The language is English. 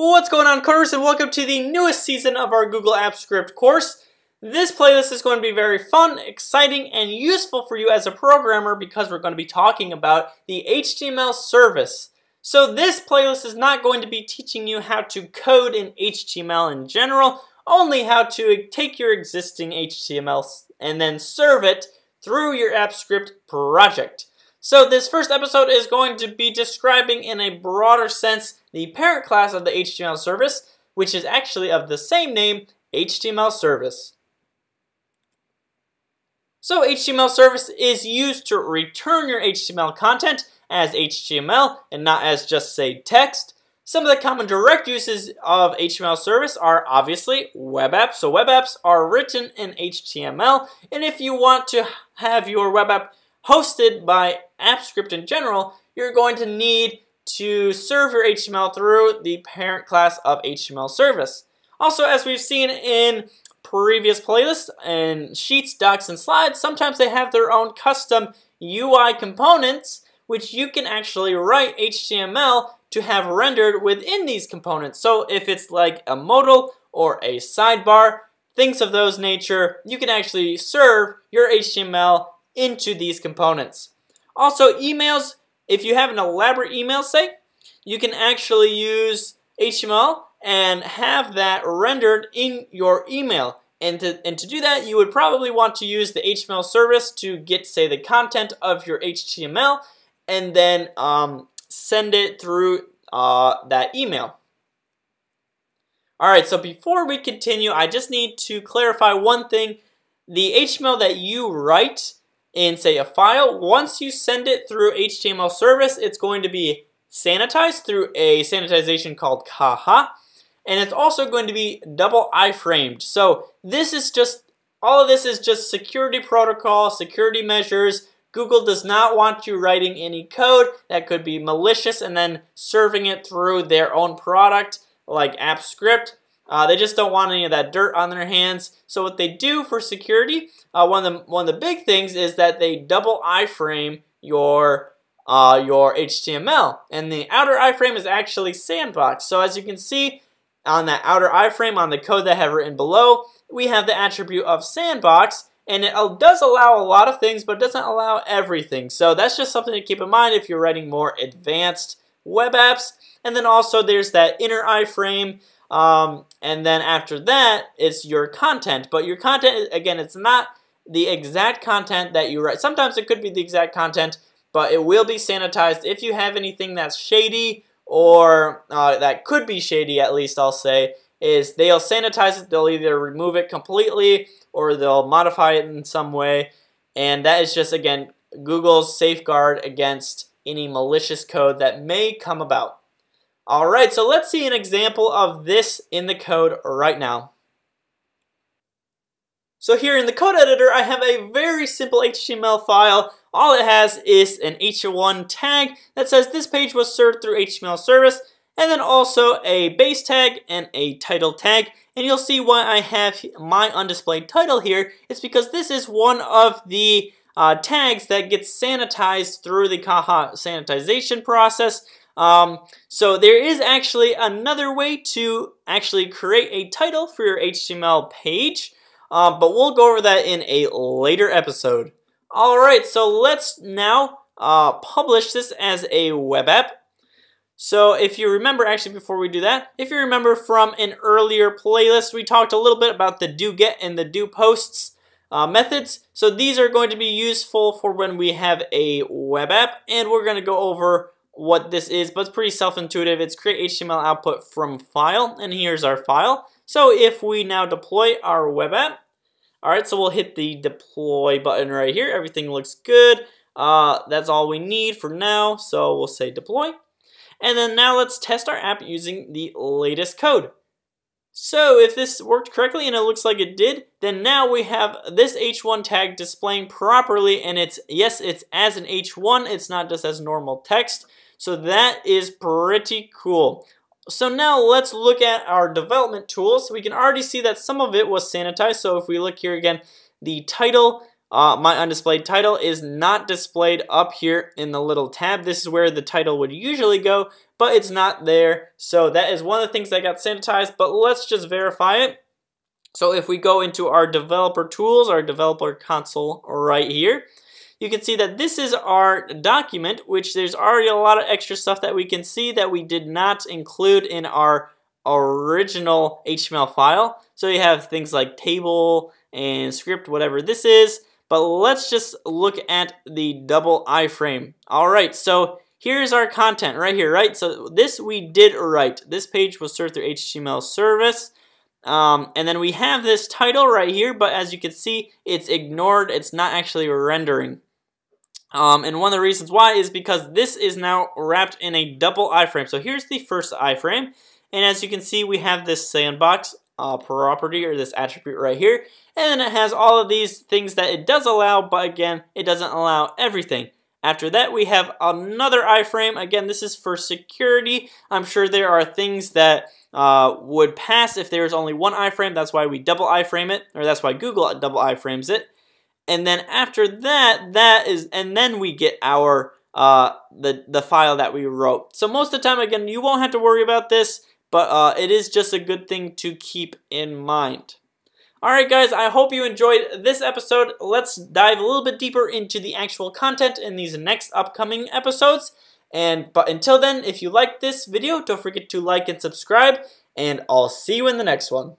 What's going on coders and welcome to the newest season of our Google Apps Script course. This playlist is going to be very fun, exciting, and useful for you as a programmer because we're going to be talking about the HTML service. So this playlist is not going to be teaching you how to code in HTML in general, only how to take your existing HTML and then serve it through your Apps Script project. So this first episode is going to be describing in a broader sense the parent class of the HTML service, which is actually of the same name, HTML service. So HTML service is used to return your HTML content as HTML and not as just say text. Some of the common direct uses of HTML service are obviously web apps. So web apps are written in HTML and if you want to have your web app hosted by AppScript in general, you're going to need to serve your HTML through the parent class of HTML service. Also, as we've seen in previous playlists and sheets, docs, and slides, sometimes they have their own custom UI components, which you can actually write HTML to have rendered within these components. So if it's like a modal or a sidebar, things of those nature, you can actually serve your HTML into these components. Also, emails, if you have an elaborate email site, you can actually use HTML and have that rendered in your email. And to, and to do that, you would probably want to use the HTML service to get, say, the content of your HTML and then um, send it through uh, that email. Alright, so before we continue, I just need to clarify one thing. The HTML that you write in, say, a file. Once you send it through HTML service, it's going to be sanitized through a sanitization called Caja. And it's also going to be double iframed. So this is just, all of this is just security protocol, security measures. Google does not want you writing any code that could be malicious and then serving it through their own product like AppScript. Uh, they just don't want any of that dirt on their hands. So what they do for security, uh, one of the one of the big things is that they double iframe your uh, your HTML, and the outer iframe is actually sandbox. So as you can see on that outer iframe on the code that I have written below, we have the attribute of sandbox, and it does allow a lot of things, but doesn't allow everything. So that's just something to keep in mind if you're writing more advanced web apps. And then also there's that inner iframe. Um, and then after that, it's your content. But your content, again, it's not the exact content that you write. Sometimes it could be the exact content, but it will be sanitized. If you have anything that's shady or uh, that could be shady, at least I'll say, is they'll sanitize it. They'll either remove it completely or they'll modify it in some way. And that is just, again, Google's safeguard against any malicious code that may come about. Alright, so let's see an example of this in the code right now. So here in the code editor, I have a very simple HTML file. All it has is an h1 tag that says this page was served through HTML service, and then also a base tag and a title tag. And you'll see why I have my undisplayed title here. It's because this is one of the uh, tags that gets sanitized through the Caja sanitization process. Um, so there is actually another way to actually create a title for your HTML page, um, but we'll go over that in a later episode. Alright, so let's now uh, publish this as a web app. So if you remember, actually before we do that, if you remember from an earlier playlist, we talked a little bit about the do get and the do posts uh, methods. So these are going to be useful for when we have a web app, and we're going to go over what this is, but it's pretty self-intuitive. It's create HTML output from file, and here's our file. So if we now deploy our web app, all right, so we'll hit the deploy button right here. Everything looks good. Uh, that's all we need for now, so we'll say deploy. And then now let's test our app using the latest code. So if this worked correctly and it looks like it did, then now we have this h1 tag displaying properly and it's, yes, it's as an h1, it's not just as normal text. So that is pretty cool. So now let's look at our development tools. We can already see that some of it was sanitized. So if we look here again, the title uh, my undisplayed title is not displayed up here in the little tab. This is where the title would usually go, but it's not there. So that is one of the things that got sanitized, but let's just verify it. So if we go into our developer tools, our developer console right here, you can see that this is our document, which there's already a lot of extra stuff that we can see that we did not include in our original HTML file. So you have things like table and script, whatever this is. But let's just look at the double iframe. All right, so here's our content right here, right? So this we did write. This page was served through HTML service. Um, and then we have this title right here, but as you can see, it's ignored. It's not actually rendering. Um, and one of the reasons why is because this is now wrapped in a double iframe. So here's the first iframe. And as you can see, we have this sandbox uh, property or this attribute right here. And it has all of these things that it does allow, but again, it doesn't allow everything. After that, we have another iframe. Again, this is for security. I'm sure there are things that uh, would pass if there was only one iframe. That's why we double iframe it, or that's why Google double iframes it. And then after that, that is, and then we get our uh, the the file that we wrote. So most of the time, again, you won't have to worry about this, but uh, it is just a good thing to keep in mind. Alright guys, I hope you enjoyed this episode. Let's dive a little bit deeper into the actual content in these next upcoming episodes. And But until then, if you like this video, don't forget to like and subscribe, and I'll see you in the next one.